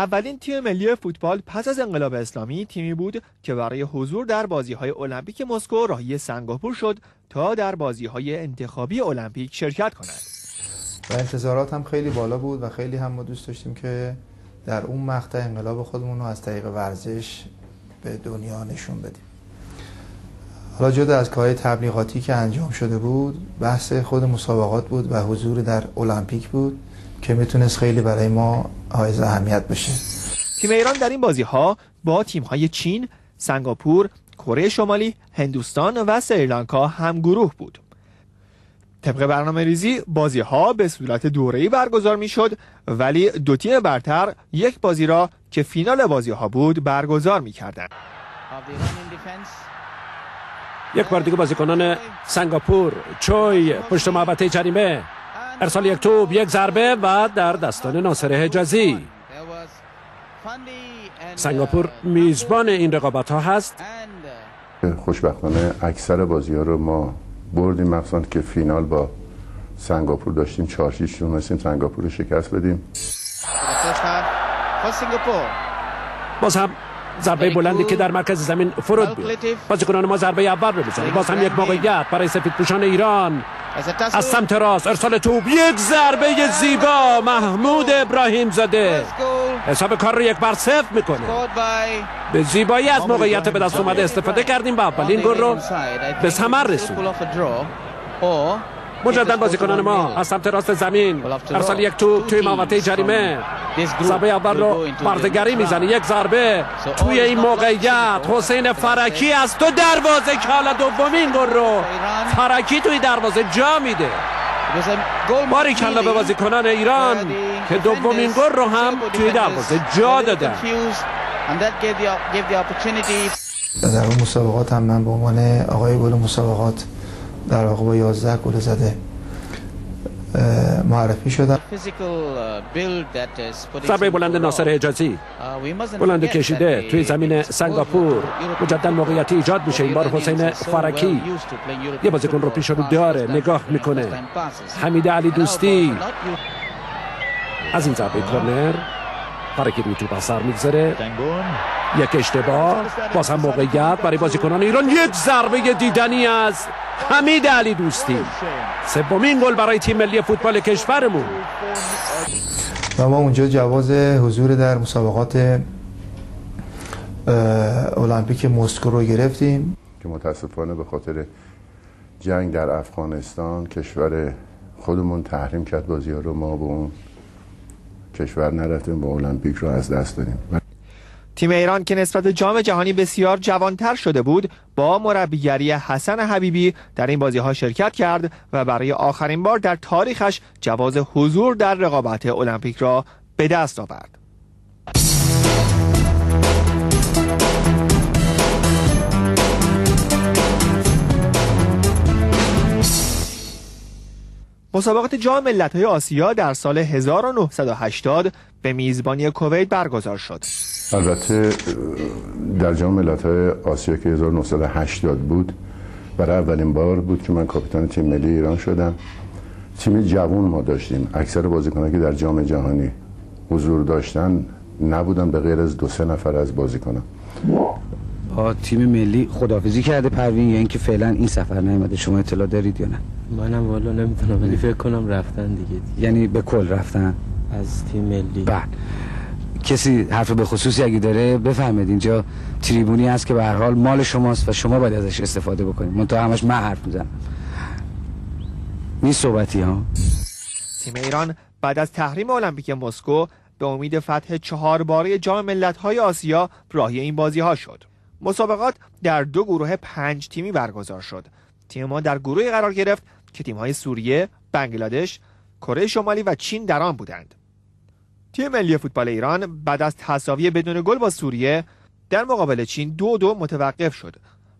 اولین تیم ملی فوتبال پس از انقلاب اسلامی تیمی بود که برای حضور در بازی های المپیک مسکو راهی سنگاپور شد تا در بازی های انتخابی المپیک شرکت کند. و انتظارات هم خیلی بالا بود و خیلی هم ما دوست داشتیم که در اون مقطع انقلاب خودمون رو از طریق ورزش به دنیا نشون بدیم. حالا جدا از کارهای تبلیغاتی که انجام شده بود بحث خود مسابقات بود و حضور در المپیک بود که می‌تونست خیلی برای ما حائز اهمیت بشه تیم ایران در این بازی ها با تیم های چین، سنگاپور، کره شمالی، هندوستان و سریلانکا هم گروه بود. طبق برنامه ریزی بازی ها به صورت دوره‌ای برگزار می شد ولی دو تیم برتر یک بازی را که فینال بازی ها بود برگزار می کردن. یک بار دیگه بازیکنان سنگاپور چوی پشت محبته جریمه ارسال یک توپ یک ضربه و در دستان ناصر حجازی. سنگاپور میزبان این رقابت ها هست. خوشبختانه اکثر بازی ها رو ما بردیم. مخصوصا که فینال با سنگاپور داشتیم چهار شیش تونستیم سنگاپور رو شکست بدیم. باز هم ضربه بلندی که در مرکز زمین فرود بود بازیکنان ما ضربه اول رو می‌زنه باز هم یک موقعیت برای سفید پوشان ایران. از سمت راست ارسال توپ. یک ضربه زیبا محمود ابراهیم زاده. حساب کار رو یک بر صفر می‌کنه. به زیبایی از موقعیت به دست اومده استفاده کردیم. و اولین گل رو به ثمر رسون مجددا بازیکنان ما. از سمت راست زمین. ارسال یک توپ توی محوطه جریمه. ضربه اول رو بردگری می‌زنه. یک ضربه توی این موقعیت. حسین فرکی از تو دروازه که حالا دومین گل رو. فرکی توی دروازه جا میده. باری کلا به بازیکنان ایران که دومین گل رو هم توی دروازه جا دادن. در اون مسابقات هم من به عنوان آقای گل مسابقات در واقع با 11 گل زده معرفی شدم ضربه بلند ناصر حجازی. بلند کشیده توی زمین سنگاپور. مجدد موقعیتی ایجاد میشه. این بار حسین فرکی یه بازیکن رو پیش رو داره نگاه می‌کنه. حمید علی دوستی. از این ضربه کورنر. فرکی روی توپ اثر می‌گذاره. یک اشتباه باز هم موقعیت برای بازیکنان ایران. یک ضربه دیدنی از حمید علی دوستی. سومین گل برای تیم ملی فوتبال کشورمون. و ما اونجا جواز حضور در مسابقات المپیک مسکو رو گرفتیم. که متاسفانه به خاطر جنگ در افغانستان کشور خودمون تحریم کرد. بازی ها رو ما به اون کشور نرفتیم با المپیک رو از دست دادیم. تیم ایران که نسبت به جام جهانی بسیار جوانتر شده بود با مربیگری حسن حبیبی در این بازی ها شرکت کرد و برای آخرین بار در تاریخش جواز حضور در رقابت المپیک را به دست آورد. مسابقات جام ملت‌های آسیا در سال 1980 به میزبانی کویت برگزار شد. البته در جام ملت‌های آسیا که 1980 بود برای اولین بار بود که من کاپیتان تیم ملی ایران شدم. تیم جوان ما داشتیم. اکثر بازیکنان که در جام جهانی حضور داشتن نبودن به غیر از دو سه نفر از بازیکنان. با تیم ملی خدافزی کرده پروین یا اینکه فعلا این سفر نیومده شما اطلاع دارید یا نه منم والا نمی‌تونم ولی فکر کنم رفتن دیگه, یعنی به کل رفتن از تیم ملی بعد کسی حرف به خصوصی اگه داره بفهمید. اینجا تریبونی هست که به هر حال مال شماست و شما باید ازش استفاده بکنید. من تو همش من حرف می‌زنم. می صحبتی ها؟ تیم ایران بعد از تحریم المپیک مسکو به امید فتح چهار باره جام ملت‌های آسیا راهی این بازی ها شد. مسابقات در دو گروه پنج تیمی برگزار شد. تیم ما در گروهی قرار گرفت که تیم‌های سوریه، بنگلادش، کره شمالی و چین در آن بودند. تیم ملی فوتبال ایران بعد از تساوی بدون گل با سوریه در مقابل چین دو دو متوقف شد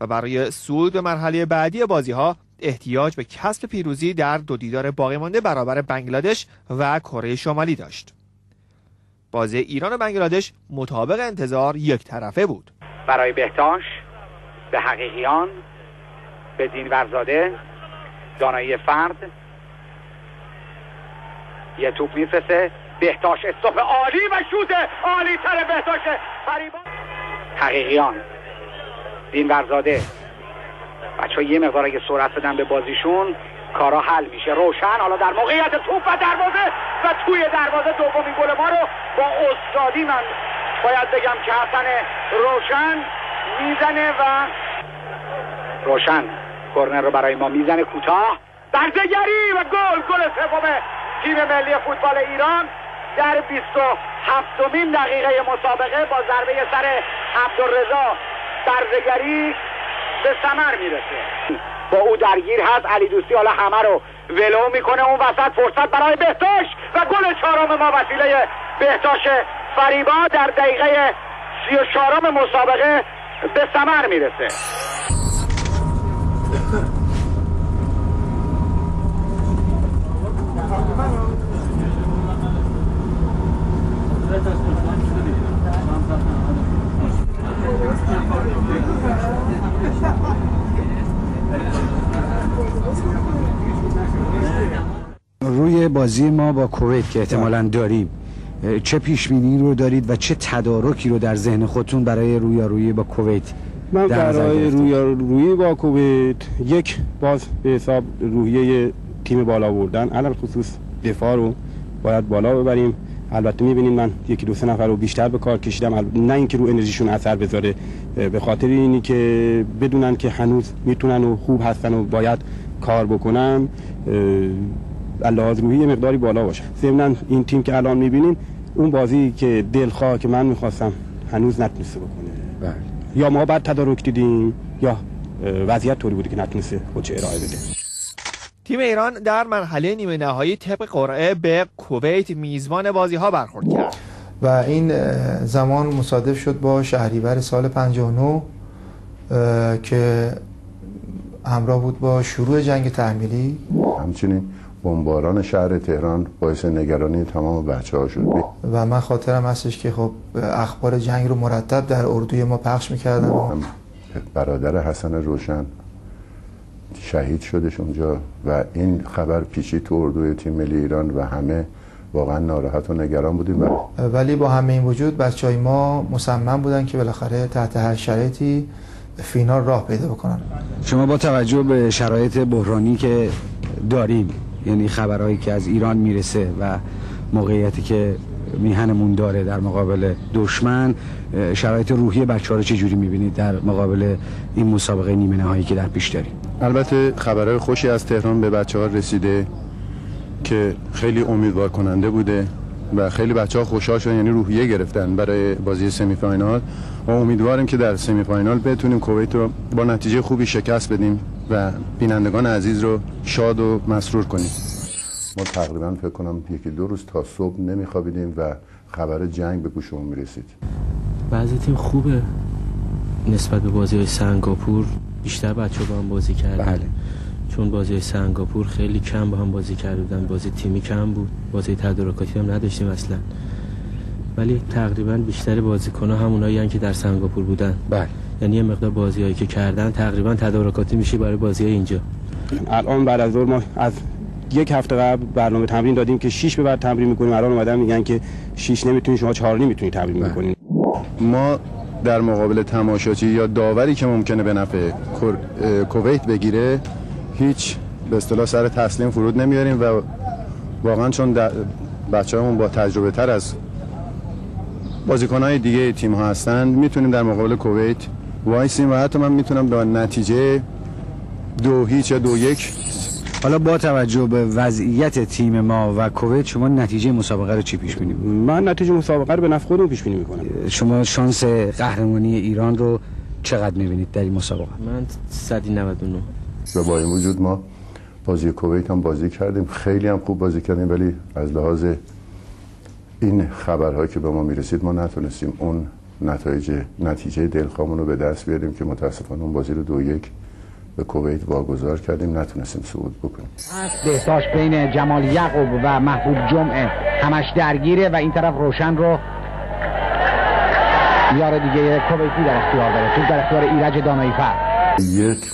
و برای صعود به مرحله بعدی بازی ها احتیاج به کسب پیروزی در دو دیدار باقی مانده برابر بنگلادش و کره شمالی داشت. بازی ایران و بنگلادش مطابق انتظار یک طرفه بود. برای بهتاش به حقیقیان به دین ورزاده دانایی فرد یه توپ میفرسته بهتاش استوپ عالی و شوت عالی تر بهتاش فریبا. حقیقیان دین ورزاده بچه یه مقدار اگه سرعت بدن به بازیشون کارا حل میشه. روشن حالا در موقعیت توپ و دروازه و توی دروازه دومین گل ما رو با استادی من باید بگم که حسن روشن می‌زنه و روشن کرنر رو برای ما می‌زنه کوتاه. بردگری و گل گل سوم تیم ملی فوتبال ایران. در 27 مین دقیقه مسابقه با ضربه سر عبدالرضا بردگری به ثمر می‌رسه. با او درگیر هست علی دوستی. حالا همه رو ولو می‌کنه. اون وسط فرصت برای بهتاش و گل چهارم ما وسیله بهتاش فریبا در دقیقه سی و مسابقه به ثمر می‌رسه. روی بازی ما با کویت که احتمالا داریم چه پیش بینی رو دارید و چه تدارکی رو در ذهن خودتون برای رویارویی با کویت من برای رویارویی با کویت یک باز به حساب روحیه تیم بالا بردن علل خصوص دفاع رو باید بالا ببریم. البته می‌بینید من یکی دو سه نفر رو بیشتر به کار کشیدم. نه اینکه رو انرژیشون اثر بذاره به خاطر اینی که بدونن که هنوز می‌تونن و خوب هستن و باید کار بکنن لحاظ روحی یه مقداری بالا باشه ضمن این تیم که الان می‌بینین اون بازی که دلخواه که من می‌خواستم هنوز نتونسته بکنه. بله. یا ما بعد تدارک دیدیم یا وضعیت طوری بودی که نتونسته خودش ارائه بده. تیم ایران در مرحله نیمه نهایی طبق قرعه به کویت میزبان بازی ها برخورد کرد. و این زمان مصادف شد با شهریور سال 59 که همراه بود با شروع جنگ تحمیلی. همچنین بمباران شهر تهران باعث نگرانی تمام بچه ها شد. و من خاطرم هستش که خب اخبار جنگ رو مرتب در اردوی ما پخش می‌کردم برادر حسن روشن شهید شدش اونجا و این خبر پیچی تو اردوی تیم ملی ایران و همه واقعا ناراحت و نگران بودیم و ولی با همه این وجود بچه های ما مصمم بودن که بالاخره تحت هر شرایطی فینال راه پیدا بکنن. شما با توجه به شرایط بحرانی که داریم یعنی خبرهایی که از ایران می‌رسه و موقعیتی که میهنمون داره در مقابل دشمن شرایط روحی بچه ها رو چجوری می‌بینید در مقابل این مسابقه نیمه نهایی که در پیش داریم؟ البته خبرهای خوشی از تهران به بچه ها رسیده که خیلی امیدوار کننده بوده و خیلی بچه ها خوشحال شدن یعنی روحیه گرفتن برای بازی سمی فاینال و امیدواریم که در سمی فاینال بتونیم کویت رو با نتیجه خوبی شکست بدیم و بینندگان عزیز رو شاد و مسرور کنیم. ما تقریبا فکر کنم یکی دو روز تا صبح نمیخوابیدیم و خبر جنگ به گوشمون می‌رسید. بعضی تیم خوبه نسبت به بازی های سنگاپور. بیشتر بچه با هم بازی کردن. بله. چون بازی سنگاپور خیلی کم با هم بازی کردن. بازی تیمی کم بود. بازی تدارکاتی هم نداشتیم اصلا. ولی تقریبا بیشتر بازیکن ها همونایی که در سنگاپور بودن. بله. یعنی یه مقدار بازیایی که کردن تقریبا تدارکاتی میشه برای بازی های اینجا. الان بعد از ما از یک هفته قبل برنامه تمرین دادیم که 6 به بعد تمرین می‌کنیم. الان اومدن میگن که 6 نمی‌تونید شما 4 نمی‌تونید تمرین بله. می‌کنید ما در مقابل تماشاچی یا داوری که ممکنه به نفع کویت بگیره هیچ به اصطلاح سر تسلیم فرود نمیاریم و واقعا چون بچه‌هامون با تجربه تر از بازیکنهای دیگه تیم ها هستن می‌تونیم در مقابل کویت وایسیم و حتی من می‌تونم به نتیجه دو هیچ یا دو یک حالا با توجه به وضعیت تیم ما و کویت شما نتیجه مسابقه رو چی پیش بینی من نتیجه مسابقه رو به نفع خودم پیش بینی می‌کنم. شما شانس قهرمانی ایران رو چقدر می‌بینید در این مسابقه؟ من 199 و با این وجود ما بازی کویت هم بازی کردیم. خیلی هم خوب بازی کردیم ولی از لحاظ این خبرهایی که به ما می‌رسید ما نتونستیم اون نتایج نتیجه دلخواهمون رو به دست بیاریم که متاسفانه اون بازی رو دو یک به کویت واگذار کردیم نتونستیم صعود بکنیم. بهتاش بین جمال یعقوب و محبوب جمعه همش درگیره و این طرف روشن رو یار دیگه کویتی در اختیار داره. تو در اختیار ایرج دانایی فر یک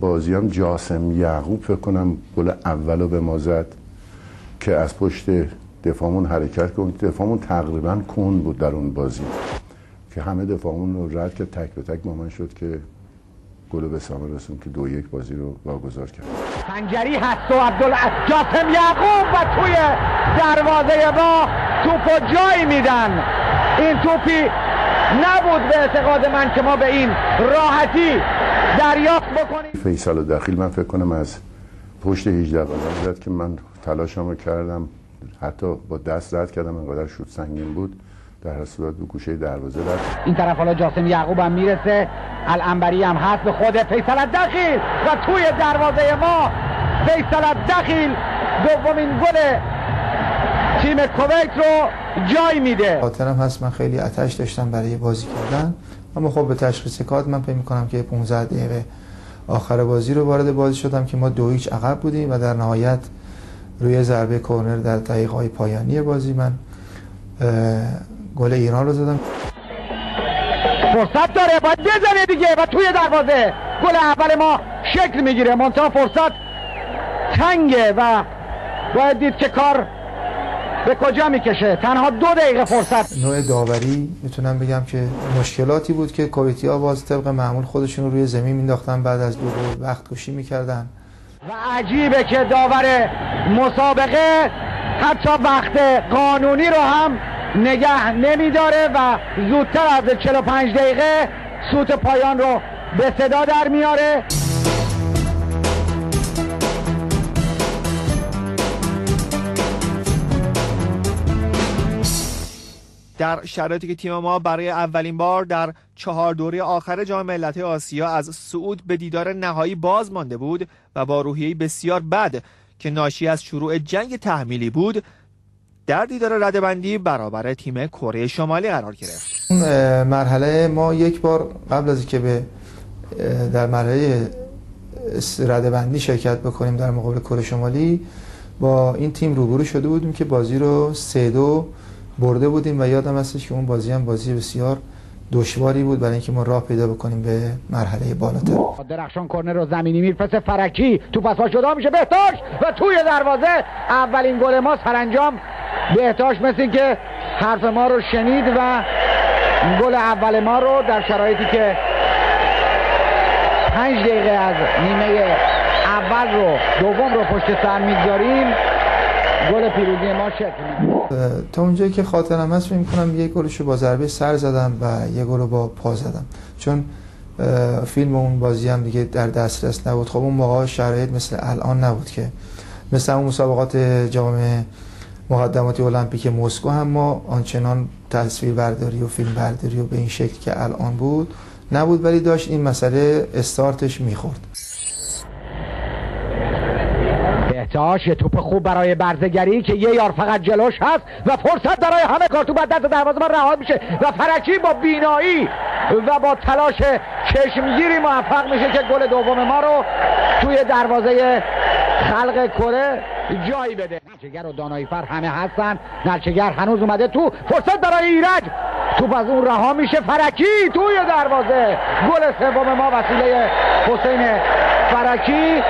بازی هم جاسم یعقوب فکر کنم گل اولو به ما زد که از پشت دفاعمون حرکت کن دفاعمون تقریبا کن بود در اون بازی. که همه دفاعمون رو رد که تک به تک مامان شد که گل به ثمر رسون که دو یک بازی رو واگذار کرد. سنجری هست و عبدال جاسم یعقوب و توی دروازه با توپ جایی میدن. این توپی نبود به اعتقاد من که ما به این راحتی دریافت بکنیم. فیصل و دخیل من فکر کنم از پشت 18 قدم زد که من تلاشمو کردم. حتی با دست رد کردم انقدر شوت سنگین بود. در هر صورت به گوشه دروازه رفت. این طرف حالا جاسم یعقوب هم می‌رسه. الانبری هم هست به خود فیصل دخیل و توی دروازه ما فیصل دخیل دومین گل تیم کویت رو جای میده. خاطرم هست من خیلی اتش داشتم برای بازی کردن. اما خب به تشخیص کات من فکر می‌کنم که 15 دقیقه آخر بازی رو وارد بازی شدم که ما دو هیچ عقب بودیم و در نهایت روی ضربه کورنر در دقیقه های پایانی بازی من گل ایران رو زدم فرصت داره باید بزنه دیگه و توی دروازه. گل اول ما شکل می‌گیره. منتها فرصت تنگه و باید دید که کار به کجا می‌کشه. تنها دو دقیقه فرصت. نوع داوری می‌تونم بگم که مشکلاتی بود که کویتی ها باز طبق معمول خودشون رو روی زمین مینداختن. بعد از دو گل وقت کشی می‌کردن. و عجیبه که داور مسابقه حتی وقت قانونی رو هم نگه نمیداره و زودتر از 45 دقیقه سوت پایان رو به صدا در میاره. در شرایطی که تیم ما برای اولین بار در چهار دوره آخر جام ملت‌های آسیا از صعود به دیدار نهایی باز مانده بود و با روحیه‌ای بسیار بد که ناشی از شروع جنگ تحمیلی بود در دیدار ردبندی برابر تیم کره شمالی قرار گرفت. مرحله ما یک بار قبل از که به در مرحله ردبندی شرکت بکنیم در مقابل کره شمالی با این تیم روبرو شده بودیم که بازی رو سه دو برده بودیم و یادم هستش که اون بازی هم بازی بسیار دشواری بود برای اینکه ما راه پیدا بکنیم به مرحله بالاتر. درخشان کرنر رو زمینی میرپس فرکی تو پاسا شده میشه بهتاش و توی دروازه اولین گل ما سرانجام بهتاش مثل که حرف ما رو شنید و گل اول ما رو در شرایطی که پنج دقیقه از نیمه اول رو دوم رو پشت سر می‌گذاریم. گل پیروزی ما شکل تا اونجایی که خاطرم هست فکر کنم یک گلشو با ضربه سر زدم و یک گل با پا زدم. چون فیلم اون بازی هم دیگه در دسترس نبود. خب اون موقع شرایط مثل الان نبود که. مثل اون مسابقات جام مقدماتی المپیک مسکو هم ما آنچنان تصویر برداری و فیلم برداری و به این شکل که الان بود نبود ولی داشت این مسئله استارتش می‌خورد. بهتاش یه توپ خوب برای برزگری که یه یار فقط جلوش هست و فرصت برای همه کار تو دروازه من رها میشه و فرکی با بینایی و با تلاش چشمگیری موفق میشه که گل دوم ما رو توی دروازه خلق کره جایی بده. نلچگر و دانایی فر همه هستن نلچگر هنوز اومده تو فرصت برای ایرج. توپ از اون رها میشه فرکی توی دروازه. گل سوم ما وسیله حسین فرکی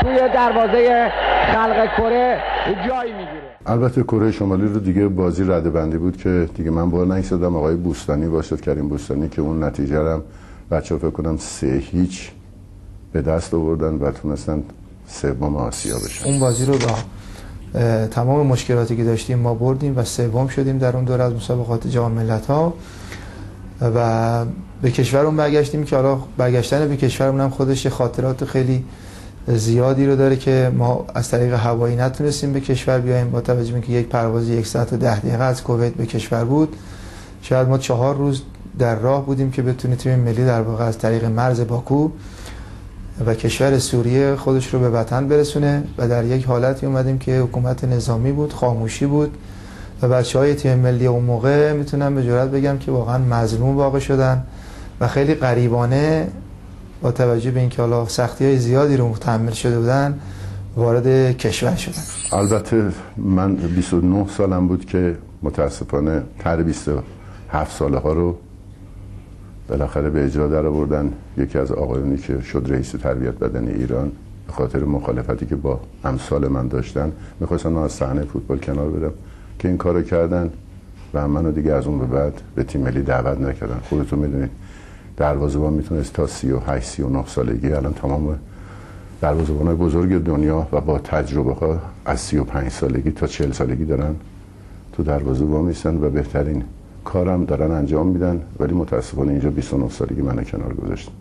توی دروازه خلق کره جایی می‌گیره. البته کره شمالی رو دیگه بازی رده بندی بود که دیگه من با نگیستدم آقای بوستانی باشد کریم بوستانی که اون نتیجه هم بچه فکر کنم سه هیچ به دست آوردن و تونستن سوم آسیا بشن اون بازی رو با تمام مشکلاتی که داشتیم ما بردیم و سوم شدیم در اون دور از مسابقات جام ملت ها و به کشورمون برگشتیم که حالا برگشتن به کشورمون هم خودش خاطرات خیلی زیادی رو داره که ما از طریق هوایی نتونستیم به کشور بیایم با توجه به که یک پرواز یک ساعت و ده دقیقه از کویت به کشور بود. شاید ما چهار روز در راه بودیم که بتونیم تیم ملی در واقع از طریق مرز باکو و کشور سوریه خودش رو به وطن برسونه و در یک حالتی اومدیم که حکومت نظامی بود خاموشی بود و بچه های تیم ملی اون موقع می‌تونم به جرات بگم که واقعا مظلوم واقع شدن و خیلی قریبانه با توجه به اینکه حالا سختی های زیادی رو متحمل شده بودن وارد کشور شدن. البته من 29 سالم بود که متاسفانه تر 27 ساله ها رو بالاخره به اجرا در آوردن یکی از آقایونی که شد رئیس تربیت بدنی ایران. به خاطر مخالفتی که با امثال من داشتن می‌خواستن من از صحنه فوتبال کنار برم که این کارو کردن و منو دیگه از اون به بعد به تیم ملی دعوت نکردن. خودتون می‌دونید دروازه‌بان می‌تونست تا 38 39 سالگی الان تمام دروازه‌بانای بزرگ دنیا و با تجربه ها از 35 سالگی تا 40 سالگی دارن تو دروازه با میستن و بهترین کارم دارن انجام میدن ولی متاسفانه اینجا 29 سالگی منو کنار گذاشتن